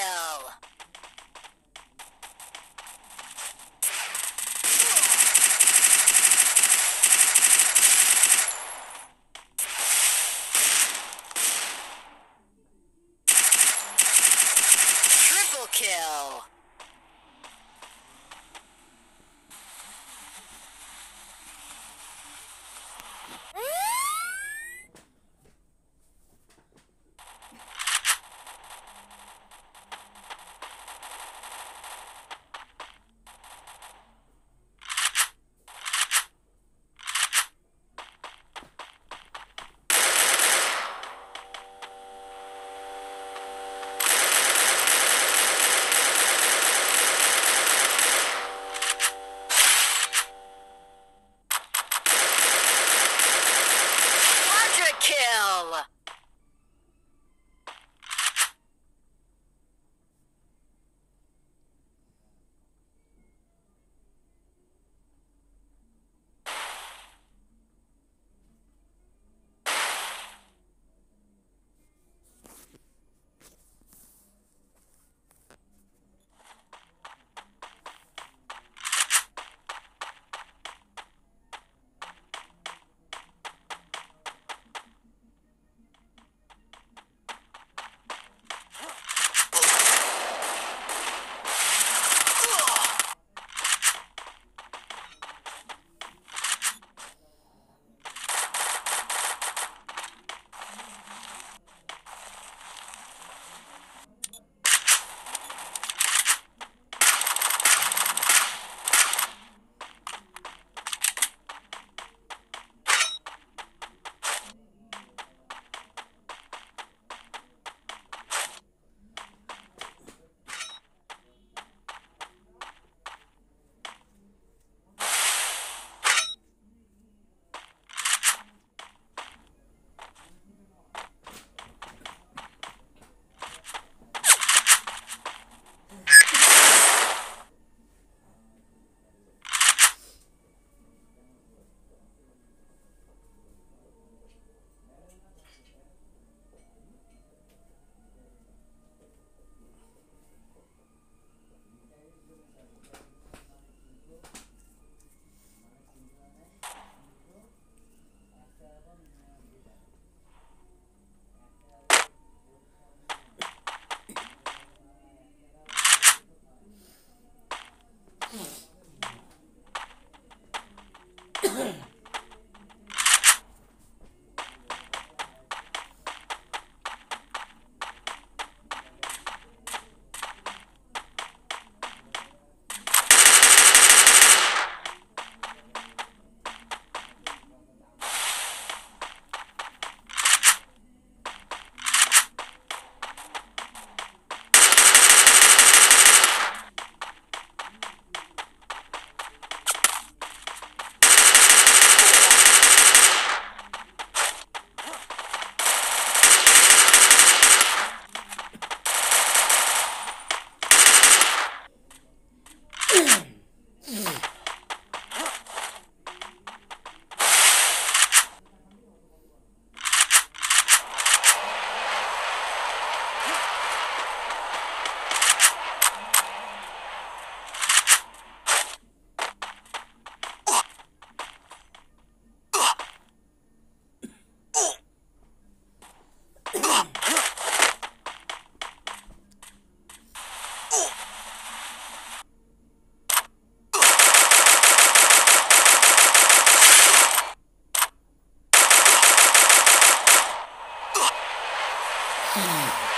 kill. Triple kill. Dominating.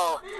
Oh.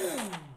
Boom!